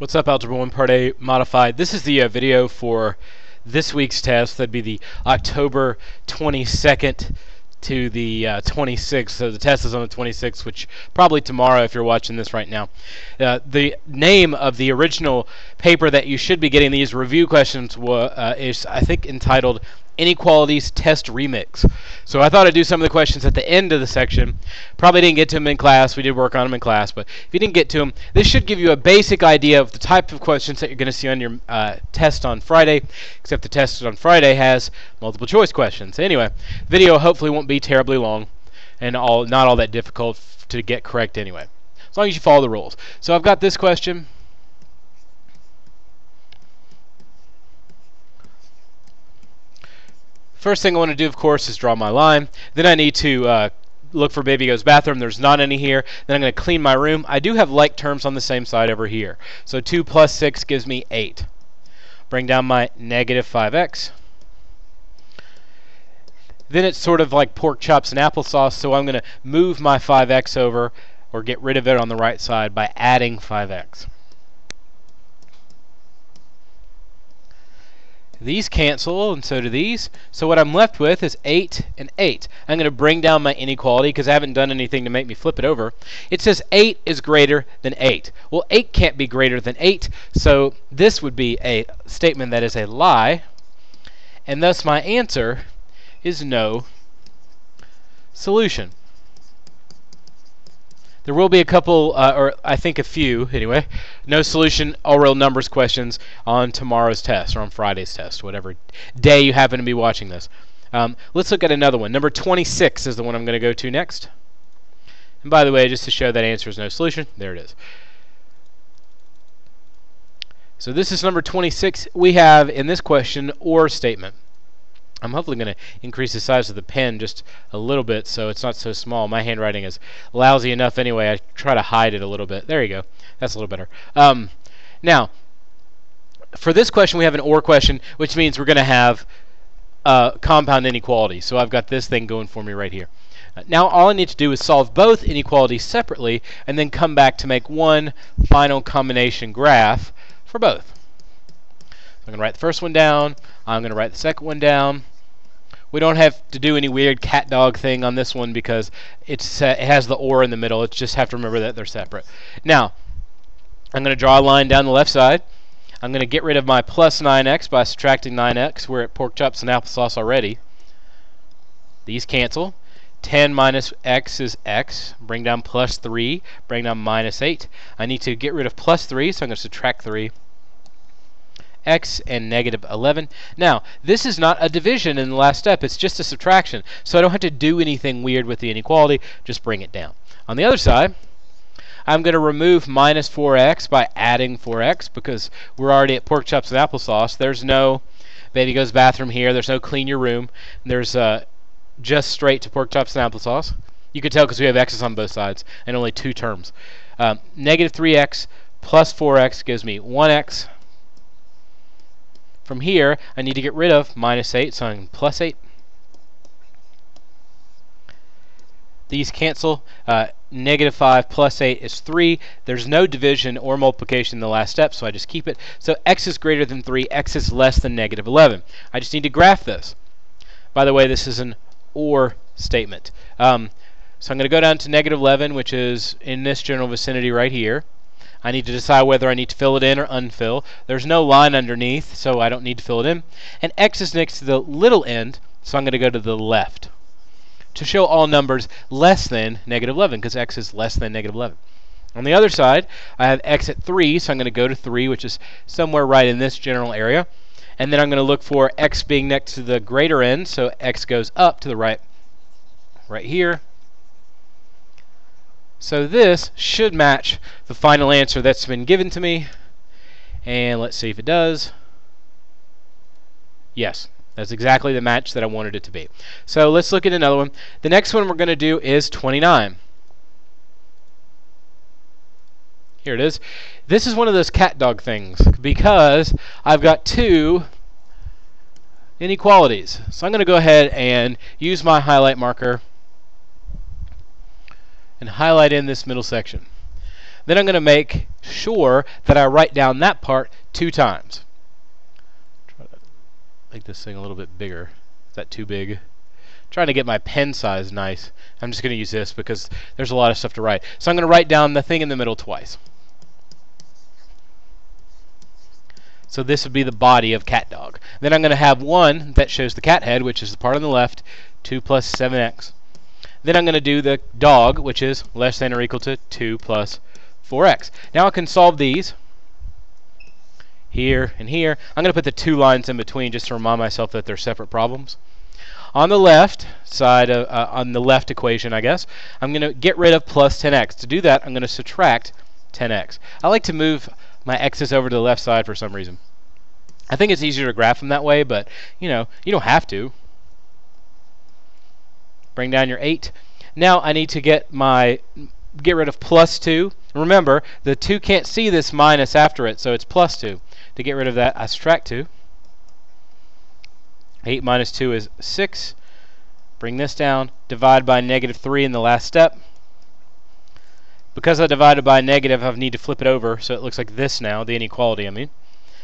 What's up, Algebra 1 Part A Modified? This is the uh, video for this week's test. That'd be the October 22nd to the uh, 26th. So the test is on the 26th, which probably tomorrow if you're watching this right now. Uh, the name of the original paper that you should be getting these review questions uh, is, I think, entitled Inequalities Test Remix. So I thought I'd do some of the questions at the end of the section. Probably didn't get to them in class. We did work on them in class, but if you didn't get to them, this should give you a basic idea of the type of questions that you're going to see on your uh, test on Friday, except the test on Friday has multiple choice questions. Anyway, video hopefully won't be terribly long and all not all that difficult to get correct anyway, as long as you follow the rules. So I've got this question. First thing I want to do, of course, is draw my line. Then I need to uh, look for Baby Go's bathroom. There's not any here. Then I'm going to clean my room. I do have like terms on the same side over here. So 2 plus 6 gives me 8. Bring down my negative 5x. Then it's sort of like pork chops and applesauce, so I'm going to move my 5x over or get rid of it on the right side by adding 5x. These cancel, and so do these. So what I'm left with is 8 and 8. I'm going to bring down my inequality because I haven't done anything to make me flip it over. It says 8 is greater than 8. Well, 8 can't be greater than 8, so this would be a statement that is a lie. And thus my answer is no solution. There will be a couple, uh, or I think a few anyway, no solution, all real numbers questions on tomorrow's test or on Friday's test, whatever day you happen to be watching this. Um, let's look at another one. Number 26 is the one I'm going to go to next. And by the way, just to show that answer is no solution, there it is. So this is number 26. We have in this question or statement. I'm hopefully going to increase the size of the pen just a little bit so it's not so small. My handwriting is lousy enough anyway. I try to hide it a little bit. There you go. That's a little better. Um, now, for this question, we have an OR question, which means we're going to have uh, compound inequality. So I've got this thing going for me right here. Uh, now all I need to do is solve both inequalities separately and then come back to make one final combination graph for both. I'm going to write the first one down. I'm going to write the second one down. We don't have to do any weird cat dog thing on this one because it's uh, it has the or in the middle. It's just have to remember that they're separate. Now, I'm going to draw a line down the left side. I'm going to get rid of my plus 9x by subtracting 9x. We're at pork chops and applesauce already. These cancel. 10 minus x is x. Bring down plus 3. Bring down minus 8. I need to get rid of plus 3, so I'm going to subtract 3 x and negative 11. Now, this is not a division in the last step, it's just a subtraction. So I don't have to do anything weird with the inequality, just bring it down. On the other side, I'm going to remove minus 4x by adding 4x because we're already at pork chops and applesauce. There's no baby goes bathroom here. There's no clean your room. There's uh, just straight to pork chops and applesauce. You can tell because we have x's on both sides and only two terms. Um, negative 3x plus 4x gives me 1x from here, I need to get rid of minus 8, so I'm plus 8. These cancel. Uh, negative 5 plus 8 is 3. There's no division or multiplication in the last step, so I just keep it. So x is greater than 3, x is less than negative 11. I just need to graph this. By the way, this is an OR statement. Um, so I'm going to go down to negative 11, which is in this general vicinity right here. I need to decide whether I need to fill it in or unfill. There's no line underneath, so I don't need to fill it in. And x is next to the little end, so I'm going to go to the left to show all numbers less than negative 11, because x is less than negative 11. On the other side, I have x at 3, so I'm going to go to 3, which is somewhere right in this general area. And then I'm going to look for x being next to the greater end, so x goes up to the right, right here. So this should match the final answer that's been given to me. And let's see if it does. Yes, that's exactly the match that I wanted it to be. So let's look at another one. The next one we're going to do is 29. Here it is. This is one of those cat dog things because I've got two inequalities. So I'm going to go ahead and use my highlight marker and highlight in this middle section. Then I'm going to make sure that I write down that part two times. Try to make this thing a little bit bigger. Is that too big? trying to get my pen size nice. I'm just going to use this because there's a lot of stuff to write. So I'm going to write down the thing in the middle twice. So this would be the body of cat dog. Then I'm going to have one that shows the cat head, which is the part on the left, 2 plus 7x. Then I'm going to do the dog, which is less than or equal to 2 plus 4x. Now I can solve these here and here. I'm going to put the two lines in between just to remind myself that they're separate problems. On the left side, of, uh, on the left equation, I guess, I'm going to get rid of plus 10x. To do that, I'm going to subtract 10x. I like to move my x's over to the left side for some reason. I think it's easier to graph them that way, but, you know, you don't have to. Bring down your 8. Now I need to get my get rid of plus 2. Remember, the 2 can't see this minus after it, so it's plus 2. To get rid of that, I subtract 2. 8 minus 2 is 6. Bring this down. Divide by negative 3 in the last step. Because I divided by negative, I need to flip it over so it looks like this now, the inequality I mean.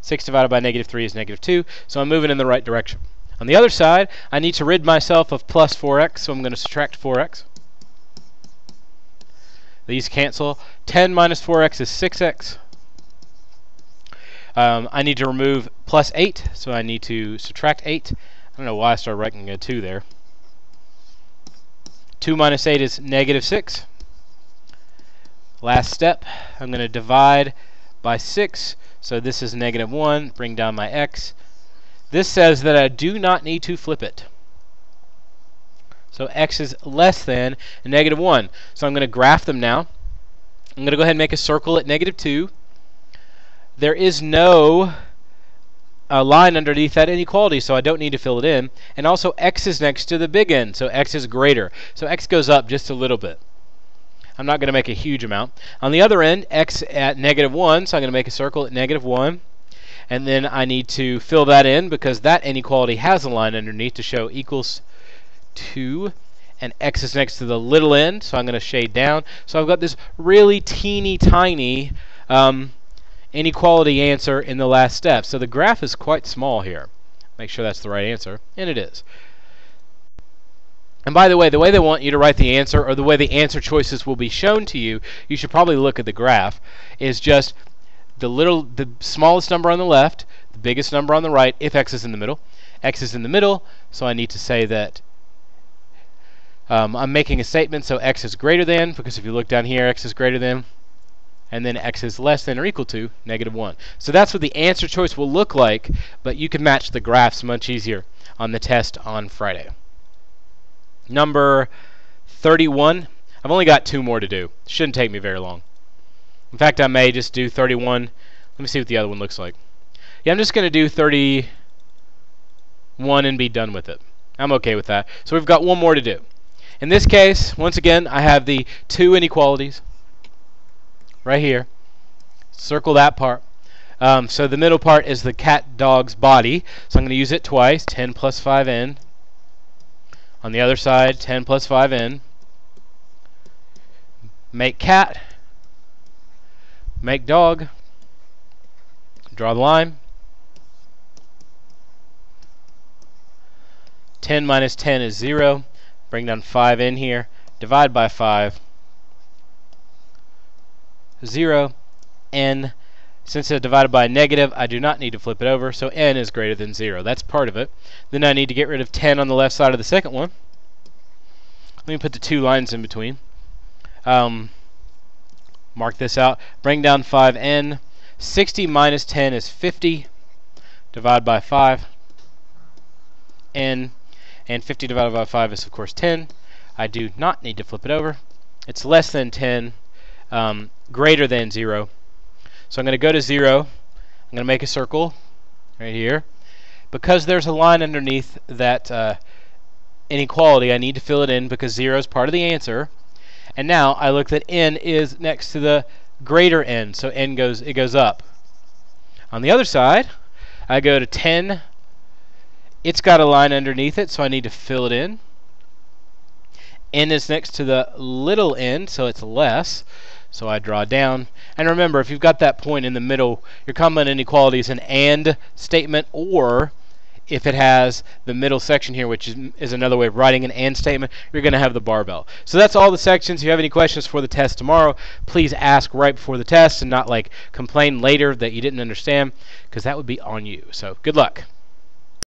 6 divided by negative 3 is negative 2, so I'm moving in the right direction. On the other side, I need to rid myself of plus 4x, so I'm going to subtract 4x. These cancel. 10 minus 4x is 6x. Um, I need to remove plus 8, so I need to subtract 8. I don't know why I started writing a 2 there. 2 minus 8 is negative 6. Last step, I'm going to divide by 6, so this is negative 1. Bring down my x. This says that I do not need to flip it. So x is less than negative 1. So I'm going to graph them now. I'm going to go ahead and make a circle at negative 2 there is no uh, line underneath that inequality, so I don't need to fill it in. And also x is next to the big N, so x is greater. So x goes up just a little bit. I'm not going to make a huge amount. On the other end, x at negative 1, so I'm going to make a circle at negative 1. And then I need to fill that in because that inequality has a line underneath to show equals 2 and x is next to the little end, so I'm going to shade down. So I've got this really teeny tiny um, inequality answer in the last step. So the graph is quite small here. Make sure that's the right answer, and it is. And by the way, the way they want you to write the answer, or the way the answer choices will be shown to you, you should probably look at the graph, is just the little, the smallest number on the left, the biggest number on the right, if x is in the middle. x is in the middle, so I need to say that um, I'm making a statement, so x is greater than, because if you look down here, x is greater than, and then x is less than or equal to negative 1. So that's what the answer choice will look like, but you can match the graphs much easier on the test on Friday. Number 31. I've only got two more to do. Shouldn't take me very long. In fact, I may just do 31. Let me see what the other one looks like. Yeah, I'm just going to do 31 and be done with it. I'm okay with that. So we've got one more to do. In this case, once again, I have the two inequalities right here. Circle that part. Um, so the middle part is the cat dog's body. So I'm going to use it twice. 10 plus 5n. On the other side, 10 plus 5n. Make cat. Make dog. Draw the line. 10 minus 10 is 0. Bring down 5 in here. Divide by 5. 0, n. Since it's divided by a negative, I do not need to flip it over, so n is greater than 0. That's part of it. Then I need to get rid of 10 on the left side of the second one. Let me put the two lines in between. Um, mark this out. Bring down 5n. 60 minus 10 is 50. Divide by 5. n. And 50 divided by 5 is, of course, 10. I do not need to flip it over. It's less than 10 um, greater than 0. So I'm going to go to 0. I'm going to make a circle right here. Because there's a line underneath that uh, inequality, I need to fill it in because 0 is part of the answer. And now I look that n is next to the greater n, so n goes it goes up. On the other side, I go to 10. It's got a line underneath it, so I need to fill it in n is next to the little n, so it's less. So I draw down. And remember, if you've got that point in the middle, your complement inequality is an AND statement, or if it has the middle section here, which is, is another way of writing an AND statement, you're going to have the barbell. So that's all the sections. If you have any questions for the test tomorrow, please ask right before the test and not like complain later that you didn't understand, because that would be on you. So good luck.